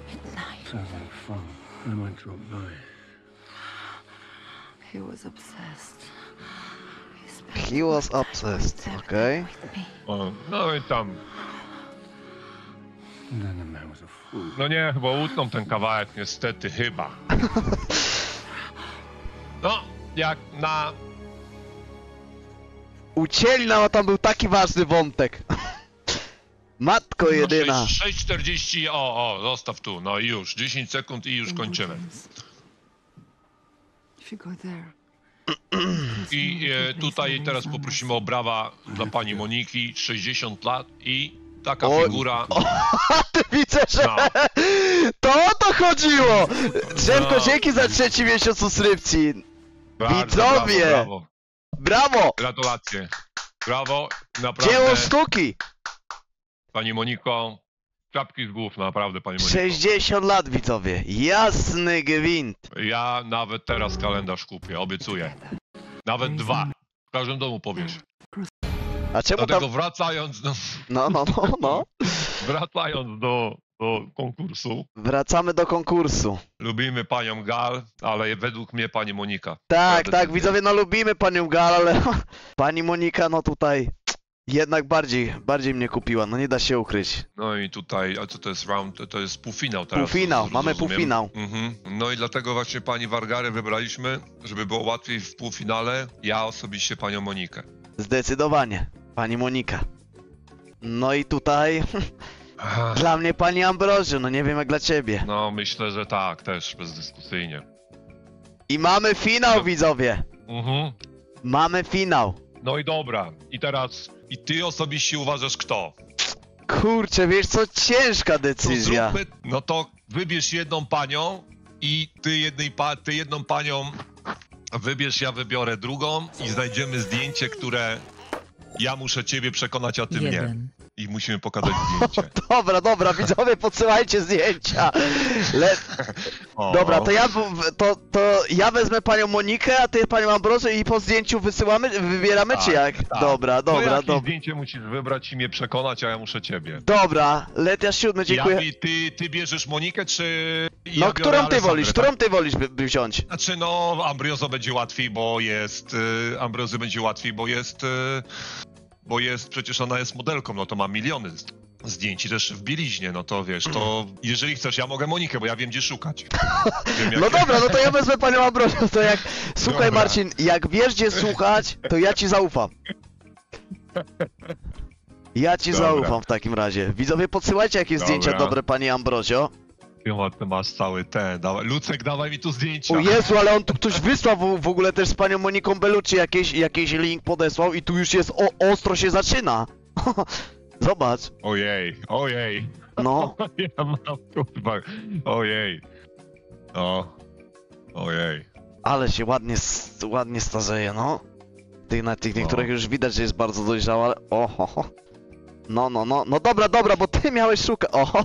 Speaker 7: Midnight.
Speaker 8: Sounds like fun. I might drop by.
Speaker 7: He was obsessed. He,
Speaker 1: was obsessed, okay.
Speaker 3: no i tam.
Speaker 8: Was a fool.
Speaker 3: No nie, chyba utną ten kawałek, niestety, chyba. <laughs> No, jak na
Speaker 1: Ucięli nam, a tam był taki ważny wątek. <laughs> Matko
Speaker 3: no,
Speaker 1: jedyna.
Speaker 3: 6.40, o, o, zostaw tu, no i już, 10 sekund i już kończymy. <clears throat> I e, tutaj teraz poprosimy o brawa dla pani Moniki, 60 lat i taka <laughs>
Speaker 1: O-
Speaker 3: figura.
Speaker 1: Ty widzę, że
Speaker 3: No. <laughs>
Speaker 1: to o to chodziło! Drzewko,
Speaker 3: No.
Speaker 1: dzięki za trzeci miesiąc subskrypcji.
Speaker 3: Bardzo
Speaker 1: Widzowie!
Speaker 3: Brawo, brawo.
Speaker 1: Brawo!
Speaker 3: Gratulacje. Brawo, naprawdę.
Speaker 1: Dzieło sztuki!
Speaker 3: Pani Moniko, czapki z głów, naprawdę pani Moniko.
Speaker 1: 60 lat, widzowie. Jasny gwint.
Speaker 3: Ja nawet teraz kalendarz kupię, obiecuję. Nawet dwa. W każdym domu powiesz.
Speaker 1: A czemu
Speaker 3: Dlatego
Speaker 1: tam...
Speaker 3: wracając, do,
Speaker 1: No, no, no, no. <laughs>
Speaker 3: wracając do, do konkursu,
Speaker 1: Wracamy do konkursu.
Speaker 3: lubimy panią Gal, ale według mnie pani Monika.
Speaker 1: Tak, tak, widzowie, no lubimy panią Gal, ale <laughs> pani Monika, no tutaj jednak bardziej, bardziej mnie kupiła, no nie da się ukryć.
Speaker 3: No i tutaj, a co to jest round? To jest półfinał teraz.
Speaker 1: Półfinał, mamy półfinał.
Speaker 3: Mhm. No i dlatego właśnie pani Wargarę wybraliśmy, żeby było łatwiej w półfinale. Ja osobiście panią Monikę.
Speaker 1: Zdecydowanie, pani Monika. No i tutaj <laughs> Dla mnie pani Ambrozio, no nie wiem jak dla ciebie.
Speaker 3: No myślę, że tak, też bezdyskusyjnie.
Speaker 1: I mamy finał,
Speaker 3: No.
Speaker 1: widzowie.
Speaker 3: Mhm.
Speaker 1: Mamy finał.
Speaker 3: No i dobra. I teraz, i ty osobiście uważasz kto?
Speaker 1: Kurczę, wiesz co, ciężka
Speaker 3: To
Speaker 1: decyzja.
Speaker 3: zróbmy, no to wybierz jedną panią i ty, jednej pa, ty jedną panią wybierz, ja wybiorę drugą i znajdziemy zdjęcie, które ja muszę ciebie przekonać, a ty mnie. I musimy pokazać zdjęcie. <laughs>
Speaker 1: Dobra, dobra, widzowie, podsyłajcie zdjęcia. Le... Dobra, to ja, to, to ja wezmę panią Monikę, a ty panią Ambrozio i po zdjęciu wysyłamy, wybieramy
Speaker 3: Tak,
Speaker 1: czy jak?
Speaker 3: tak.
Speaker 1: Dobra,
Speaker 3: to
Speaker 1: dobra, dobra.
Speaker 3: zdjęcie musisz wybrać i mnie przekonać, a ja muszę ciebie.
Speaker 1: Dobra, Letia siódmy, dziękuję.
Speaker 3: Ja, ty, ty bierzesz Monikę, czy ja
Speaker 1: No, którą ty wolisz,
Speaker 3: tak?
Speaker 1: którą ty wolisz by, by wziąć?
Speaker 3: Znaczy no, Ambriozo będzie łatwiej, bo jest. Y, Ambriozy będzie łatwiej, bo jest. Y, bo jest, przecież ona jest modelką, no to ma miliony zdjęć i też w bieliźnie, no to wiesz, to jeżeli chcesz, ja mogę Monikę, bo ja wiem gdzie szukać. <laughs> Wiem,
Speaker 1: No dobra, no to ja wezmę panią Ambrozio, to jak... <laughs> Słuchaj
Speaker 3: Dobra.
Speaker 1: Marcin, jak wiesz gdzie słuchać, to ja ci zaufam. Ja ci
Speaker 3: Dobra.
Speaker 1: zaufam w takim razie. Widzowie, podsyłajcie jakieś
Speaker 3: Dobra.
Speaker 1: zdjęcia dobre pani Ambrozio.
Speaker 3: Chyba ty masz cały ten. Dawaj. Lucek, dawaj mi tu zdjęcia.
Speaker 1: O Jezu, ale on tu ktoś wysłał w, w ogóle też z panią Moniką Bellucci jakiś, jakiś link podesłał i tu już jest o, ostro się zaczyna. <laughs> Zobacz,
Speaker 3: Ojej, ojej.
Speaker 1: no. <laughs>
Speaker 3: Ja mam kurwa. Ojej. O. Ojej.
Speaker 1: Ale się ładnie, ładnie starzeje, no. Tych, na tych
Speaker 3: No.
Speaker 1: niektórych już widać, że jest bardzo dojrzała, ale... Oho. No, no, no, no dobra, dobra, bo ty miałeś szukać, oho.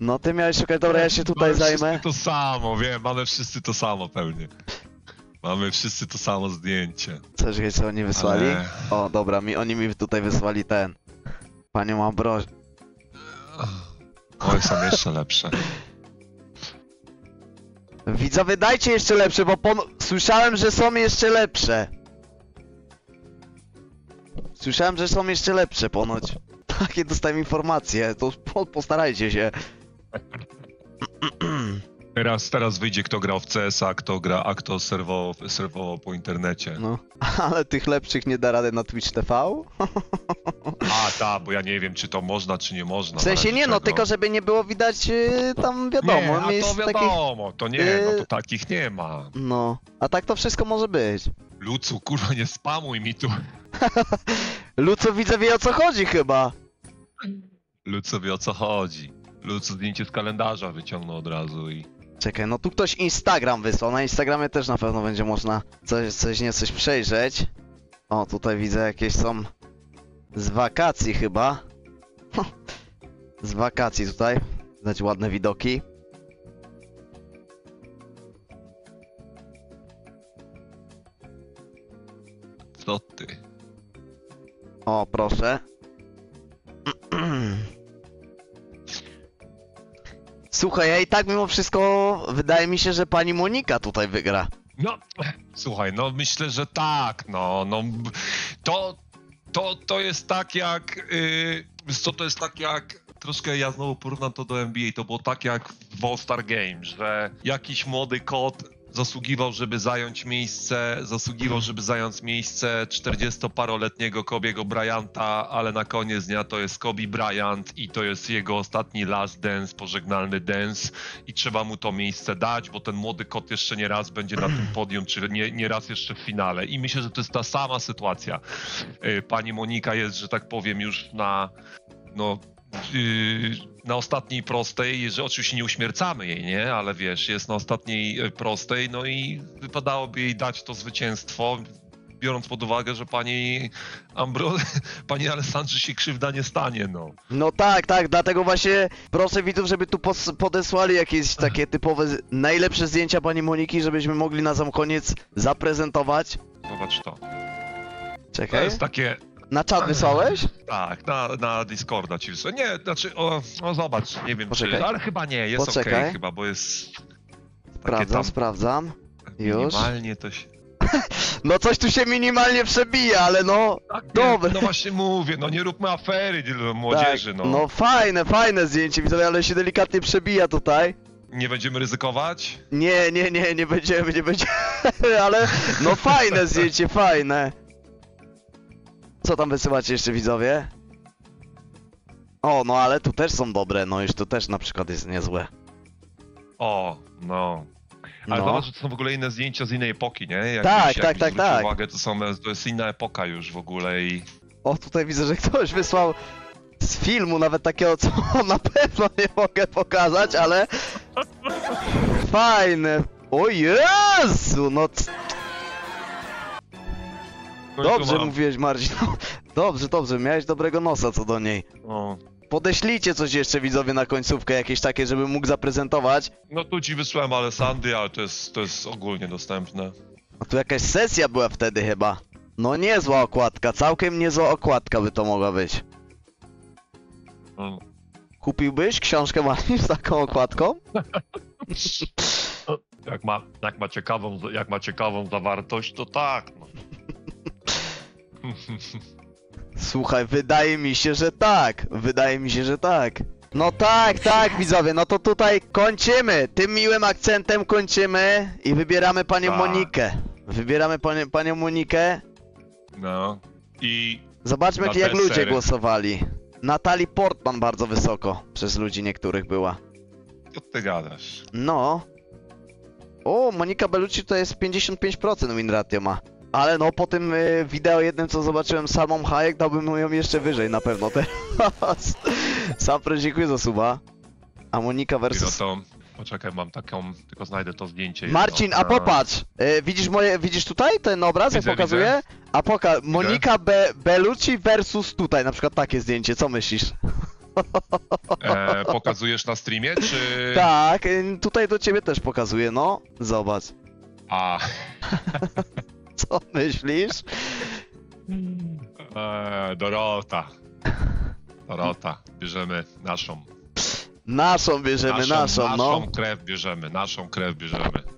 Speaker 1: No ty miałeś szukać, dobra, ja się tutaj
Speaker 3: mamy
Speaker 1: zajmę.
Speaker 3: Wszyscy to samo, wiem, mamy wszyscy to samo pewnie. Mamy wszyscy to samo zdjęcie.
Speaker 1: Coś wiecie, co oni wysłali?
Speaker 3: Ale-
Speaker 1: O, dobra, mi, oni mi tutaj wysłali ten. Panią Ambroż.
Speaker 3: Oj, są jeszcze lepsze.
Speaker 1: Widzowie, dajcie jeszcze lepsze, bo pon... słyszałem, że są jeszcze lepsze. Słyszałem, że są jeszcze lepsze ponoć. Takie dostałem informacje, to po, postarajcie się.
Speaker 3: Teraz, teraz wyjdzie kto grał w CS, a kto gra, a kto serwował, serwował po internecie.
Speaker 1: No, ale tych lepszych nie da rady na Twitch TV?
Speaker 3: A, tak, bo ja nie wiem, czy to można, czy nie można.
Speaker 1: W sensie nie, no, tylko żeby nie było widać yy, tam wiadomo,
Speaker 3: nie, a to
Speaker 1: miejsc takich...
Speaker 3: wiadomo, to nie, no to takich nie ma.
Speaker 1: No, a tak to wszystko może być.
Speaker 3: Lucu, kurwa, nie spamuj mi tu. <laughs>
Speaker 1: Lucu widzę wie o co chodzi chyba.
Speaker 3: Lucu wie o co chodzi. Lucu zdjęcie z kalendarza wyciągnął od razu i...
Speaker 1: Czekaj, no tu ktoś Instagram wysłał. Na Instagramie też na pewno będzie można coś, coś nie coś przejrzeć. O, tutaj widzę jakieś są z wakacji chyba. <laughs> Z wakacji tutaj. Widać ładne widoki.
Speaker 3: Co ty?
Speaker 1: O, proszę. Słuchaj, ja i tak mimo wszystko wydaje mi się, że pani Monika tutaj wygra.
Speaker 3: No, słuchaj, no myślę, że tak, no, no, to, to, to jest tak jak, yy, co, to jest tak jak, troszkę ja znowu porównam to do NBA, to było tak jak w All-Star Game, że jakiś młody kot zasługiwał, żeby zająć miejsce, zasługiwał, żeby zająć miejsce 40-paroletniego Kobiego Bryanta, ale na koniec dnia to jest Kobe Bryant i to jest jego ostatni last dance, pożegnalny dance i trzeba mu to miejsce dać, bo ten młody kot jeszcze nie raz będzie na tym podium, czy nie, nie raz jeszcze w finale. I myślę, że to jest ta sama sytuacja. Y, Pani Monika jest, że tak powiem, już na no, na ostatniej prostej, że oczywiście nie uśmiercamy jej, nie? Ale wiesz, jest na ostatniej e, prostej, no i wypadałoby jej dać to zwycięstwo, biorąc pod uwagę, że pani Ambro, <laughs> pani Alessandrzy się krzywda nie stanie, no.
Speaker 1: No tak, tak, dlatego właśnie proszę widzów, żeby tu podesłali jakieś takie typowe, najlepsze zdjęcia pani Moniki, żebyśmy mogli na sam koniec zaprezentować.
Speaker 3: Zobacz to. To
Speaker 1: Czekaj,
Speaker 3: jest takie,
Speaker 1: na czat wysłałeś?
Speaker 3: tak, na, na Discorda ci wysłałem. Nie, znaczy, o, o zobacz, nie wiem
Speaker 1: Poczekaj.
Speaker 3: czy, ale chyba nie, jest okej
Speaker 1: Poczekaj.
Speaker 3: chyba, bo jest
Speaker 1: Sprawdzam,
Speaker 3: tam-
Speaker 1: sprawdzam. Już?
Speaker 3: minimalnie to się... <laughs>
Speaker 1: No coś tu się minimalnie przebija, ale no...
Speaker 3: Tak, nie,
Speaker 1: Dobre.
Speaker 3: No właśnie mówię, no nie róbmy afery dla młodzieży,
Speaker 1: tak,
Speaker 3: no.
Speaker 1: no fajne, fajne zdjęcie, widzowie, ale się delikatnie przebija tutaj.
Speaker 3: Nie będziemy ryzykować?
Speaker 1: Nie, nie, nie, nie będziemy, nie będziemy, <laughs> ale no fajne zdjęcie, fajne. Co tam wysyłacie jeszcze widzowie? O, no ale tu też są dobre, no już tu też na przykład jest niezłe.
Speaker 3: O, no. Ale
Speaker 1: No.
Speaker 3: zobacz, że to są w ogóle inne zdjęcia z innej epoki, nie? Jak
Speaker 1: Tak, tak, tak, tak.
Speaker 3: uwagę, to, są, to jest inna epoka już w ogóle i...
Speaker 1: O, tutaj widzę, że ktoś wysłał z filmu, nawet takiego, co <laughs> na pewno nie mogę pokazać, ale... <laughs> Fajne. O Jezu, no dobrze
Speaker 3: mam.
Speaker 1: mówiłeś Marcin, <laughs> no, dobrze, dobrze, miałeś dobrego nosa co do niej.
Speaker 3: O.
Speaker 1: Podeślijcie coś jeszcze widzowie na końcówkę, jakieś takie, żeby mógł zaprezentować.
Speaker 3: No tu ci wysłałem Alessandy, ale to jest, to jest ogólnie dostępne.
Speaker 1: A tu jakaś sesja była wtedy chyba. No niezła okładka, całkiem niezła okładka by to mogła być.
Speaker 3: No.
Speaker 1: Kupiłbyś książkę Marcin z taką okładką? <laughs>
Speaker 3: Jak ma, jak ma ciekawą, jak ma ciekawą zawartość, to tak, no.
Speaker 1: Słuchaj, wydaje mi się, że tak. Wydaje mi się, że tak. No tak, tak, widzowie, no to tutaj kończymy. Tym miłym akcentem kończymy i wybieramy panią
Speaker 3: Tak.
Speaker 1: Monikę. Wybieramy panią, panią Monikę.
Speaker 3: No. I
Speaker 1: Zobaczmy,
Speaker 3: Na
Speaker 1: jak ludzie głosowali. Natalii Portman bardzo wysoko przez ludzi niektórych była.
Speaker 3: co ty gadasz?
Speaker 1: No. O, Monika Bellucci to jest 55% win ratio ma. Ale no, po tym y, wideo jednym, co zobaczyłem z Salmą Hayek, dałbym ją jeszcze wyżej na pewno teraz. <laughs> Sapre, dziękuję za suba. A Monika versus...
Speaker 3: to, poczekaj, mam taką, tylko znajdę to zdjęcie.
Speaker 1: Marcin,
Speaker 3: jedno.
Speaker 1: a popatrz! Y, widzisz moje, widzisz tutaj ten obraz, jak
Speaker 3: Widzę,
Speaker 1: pokazuję? A poka, Monika Be Bellucci versus tutaj, na przykład takie zdjęcie, co myślisz?
Speaker 3: E, pokazujesz na streamie, czy... <laughs>
Speaker 1: Tak, y, tutaj do ciebie też pokazuję, no. Zobacz.
Speaker 3: A, <laughs>
Speaker 1: Co myślisz?
Speaker 3: e, Dorota. Dorota, bierzemy naszą.
Speaker 1: Naszą bierzemy, naszą, no.
Speaker 3: naszą krew bierzemy, naszą krew bierzemy.